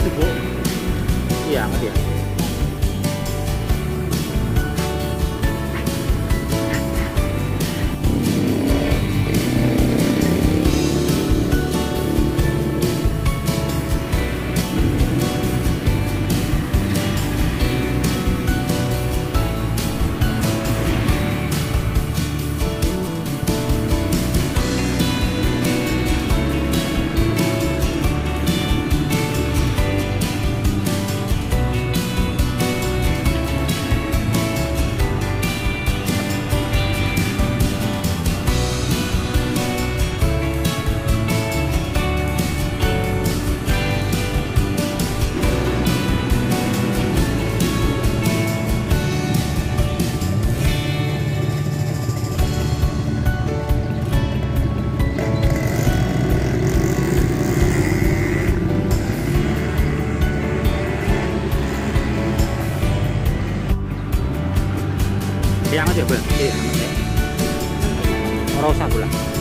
hangat ibu iya hangat ya Iya hangat ya bu iya hangat ya ora usah Hmm.